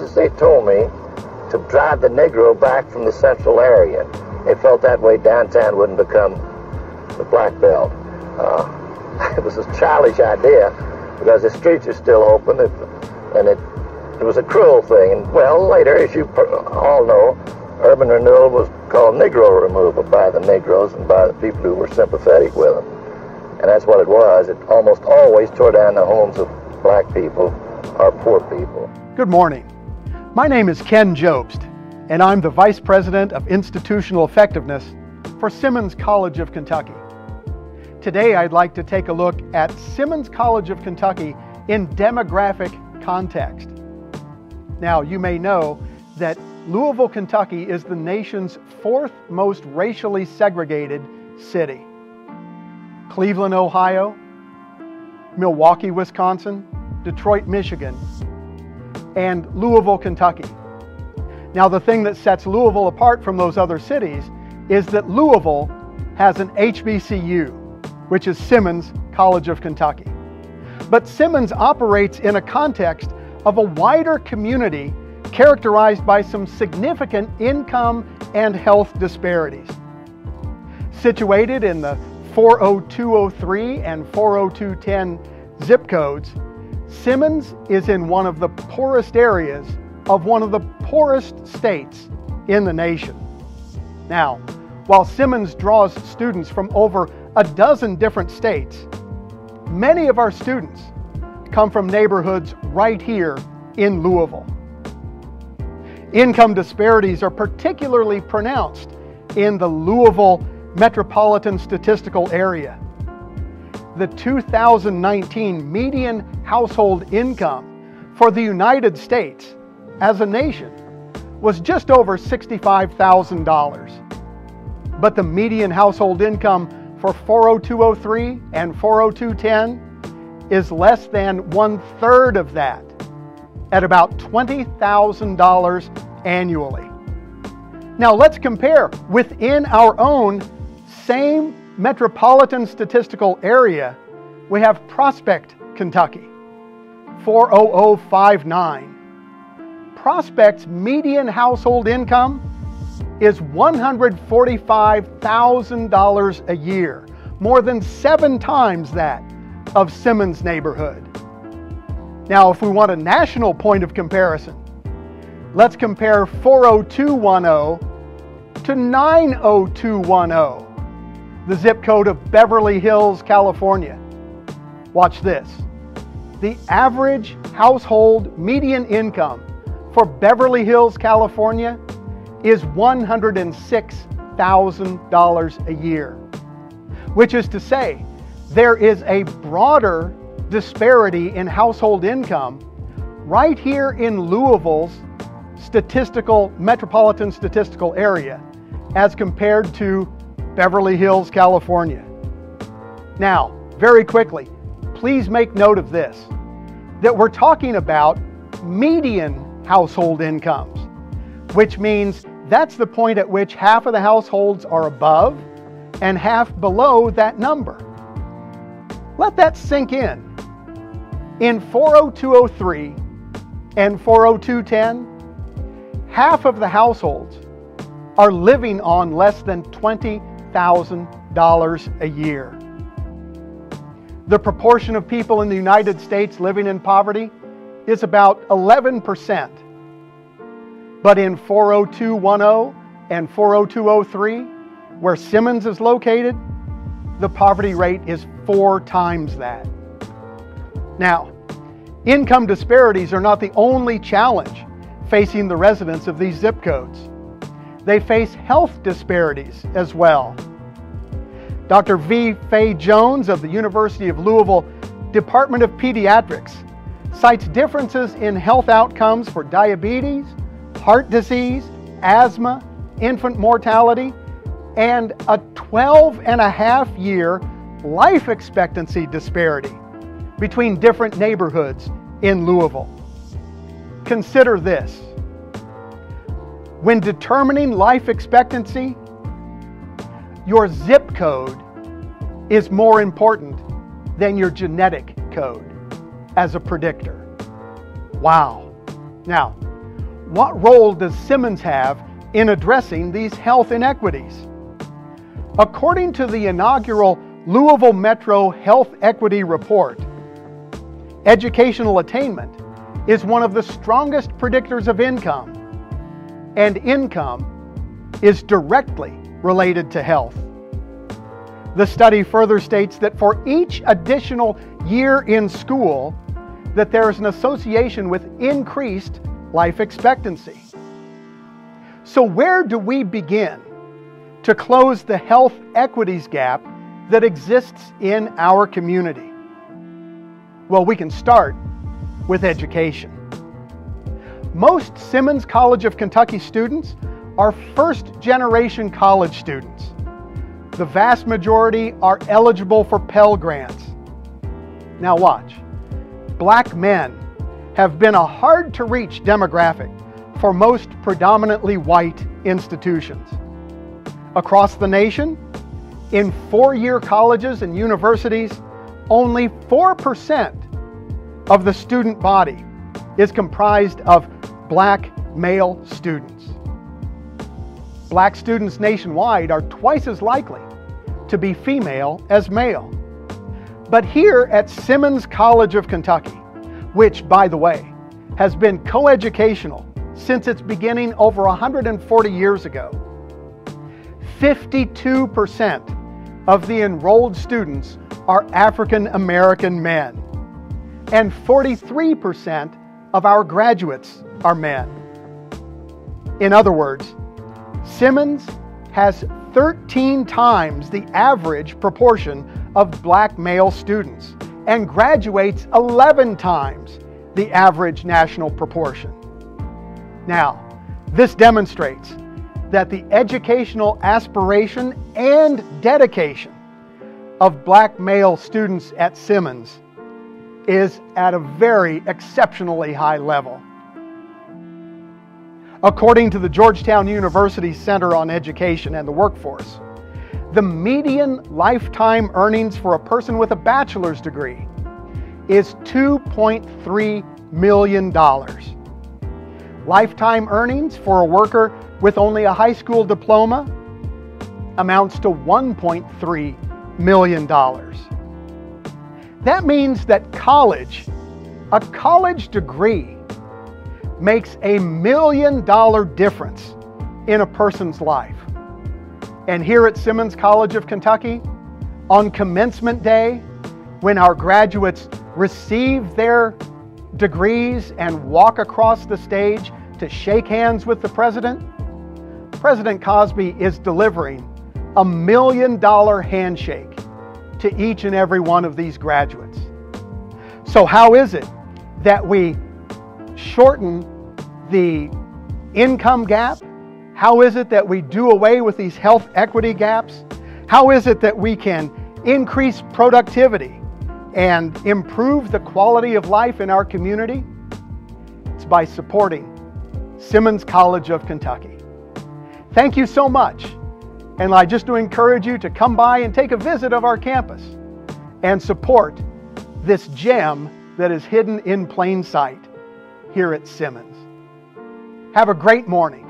as they told me, to drive the Negro back from the central area. They felt that way downtown wouldn't become the Black Belt. Uh, it was a childish idea because the streets are still open, and it, it was a cruel thing. And well, later, as you all know, urban renewal was called Negro removal by the Negroes and by the people who were sympathetic with them. And that's what it was. It almost always tore down the homes of black people or poor people. Good morning. My name is Ken Jobst, and I'm the Vice President of Institutional Effectiveness for Simmons College of Kentucky. Today, I'd like to take a look at Simmons College of Kentucky in demographic context. Now, you may know that Louisville, Kentucky is the nation's fourth most racially segregated city. Cleveland, Ohio, Milwaukee, Wisconsin, Detroit, Michigan, and Louisville, Kentucky. Now, the thing that sets Louisville apart from those other cities is that Louisville has an HBCU, which is Simmons College of Kentucky. But Simmons operates in a context of a wider community characterized by some significant income and health disparities. Situated in the 40203 and 40210 zip codes, Simmons is in one of the poorest areas of one of the poorest states in the nation. Now, while Simmons draws students from over a dozen different states, many of our students come from neighborhoods right here in Louisville. Income disparities are particularly pronounced in the Louisville metropolitan statistical area. The 2019 median household income for the United States as a nation was just over $65,000. But the median household income for 40203 and 40210 is less than one third of that at about $20,000 annually. Now let's compare within our own same metropolitan statistical area, we have Prospect, Kentucky, 40059. Prospect's median household income is $145,000 a year, more than seven times that of Simmons' neighborhood. Now, if we want a national point of comparison, let's compare 40210 to 90210, the zip code of Beverly Hills, California. Watch this. The average household median income for Beverly Hills, California is $106,000 a year, which is to say, there is a broader disparity in household income right here in Louisville's statistical metropolitan statistical area as compared to Beverly Hills, California. Now, very quickly, please make note of this that we're talking about median household incomes, which means that's the point at which half of the households are above and half below that number. Let that sink in. In 40203 and 40210, half of the households are living on less than $20,000 a year. The proportion of people in the United States living in poverty is about 11%. But in 40210 and 40203, where Simmons is located, the poverty rate is four times that. Now, income disparities are not the only challenge facing the residents of these zip codes. They face health disparities as well. Dr. V. Fay Jones of the University of Louisville Department of Pediatrics cites differences in health outcomes for diabetes, heart disease, asthma, infant mortality, and a 12 and a half year life expectancy disparity between different neighborhoods in Louisville. Consider this. When determining life expectancy, your zip code is more important than your genetic code as a predictor. Wow. Now, what role does Simmons have in addressing these health inequities? According to the inaugural Louisville Metro Health Equity Report, educational attainment is one of the strongest predictors of income, and income is directly related to health. The study further states that for each additional year in school, that there is an association with increased life expectancy. So where do we begin to close the health equities gap that exists in our community? Well, we can start with education. Most Simmons College of Kentucky students are first generation college students. The vast majority are eligible for Pell Grants. Now, watch. Black men have been a hard to reach demographic for most predominantly white institutions. Across the nation, in four year colleges and universities, only 4% of the student body is comprised of black male students. Black students nationwide are twice as likely to be female as male. But here at Simmons College of Kentucky, which, by the way, has been coeducational since its beginning over 140 years ago, 52% of the enrolled students are African American men, and 43% of our graduates are men. In other words, Simmons has 13 times the average proportion of black male students and graduates 11 times the average national proportion. Now, this demonstrates that the educational aspiration and dedication of black male students at Simmons is at a very exceptionally high level. According to the Georgetown University Center on Education and the Workforce, the median lifetime earnings for a person with a bachelor's degree is $2.3 million. Lifetime earnings for a worker with only a high school diploma amounts to $1.3 million. That means that college, a college degree, makes a million dollar difference in a person's life. And here at Simmons College of Kentucky, on commencement day, when our graduates receive their degrees and walk across the stage to shake hands with the president, President Cosby is delivering a million dollar handshake to each and every one of these graduates. So, how is it that we shorten the income gap? How is it that we do away with these health equity gaps? How is it that we can increase productivity and improve the quality of life in our community? It's by supporting Simmons College of Kentucky. Thank you so much. And I just to encourage you to come by and take a visit of our campus and support this gem that is hidden in plain sight here at Simmons. Have a great morning.